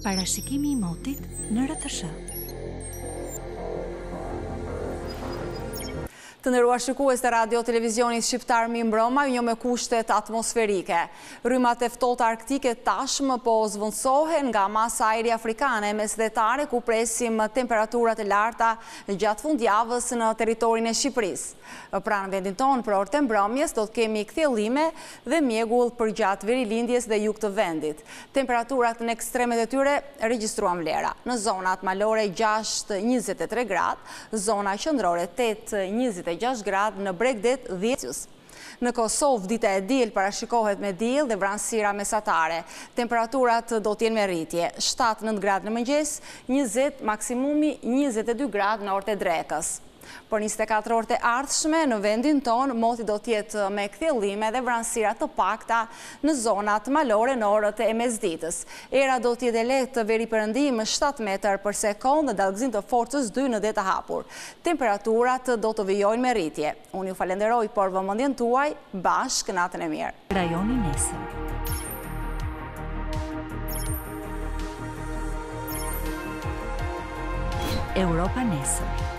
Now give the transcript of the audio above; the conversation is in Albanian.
Parashikimi i motit në RTSH. Të nderuar shikues të Radio Televizionit Shqiptar mirëmbrëma, ju njoh me kushtet atmosferike. Rrymat e ftohta arktike tashmë po zëvendësohen nga masa ajri afrikane mesdhetare ku presim temperatura të larta gjatë fundjavës në territorin e Shqipërisë. Pra në vendin tonë për orët e mbrëmjes do të kemi kthjellime dhe mjegull përgjatë verilindjes dhe jug të vendit. Temperaturat në ekstremet e tyre regjistruan vlera. Në zonat malore gjashtë, njëzet e tre gradë, zona qendrore tetë, njëzet e gjashtë gradë, në bregdet dhjetë. Në Kosovë dita e diel parashikohet me diell dhe vranësira mesatare. Temperaturat do të jenë me rritje, shtatë, nëntë gradë në mëngjes, njëzet maksimumi, njëzet e dy gradë në orët e drekës. Për njëzet e katër orët e ardhshme, në vendin tonë, moti do të jetë me kthjellime dhe vranësira të pakta në zonat malore në orët e mesditës. Era do të jetë e lehtë veriperëndim shtatë metër për sekondë dhe dallgëzim të forcës dy në det të hapur. Temperaturat do të vijojnë me rritje. Unë ju falenderoj për vëmendjen tuaj. Bashkë, natën e mirë. Rajoni nesër. Europa Nesër.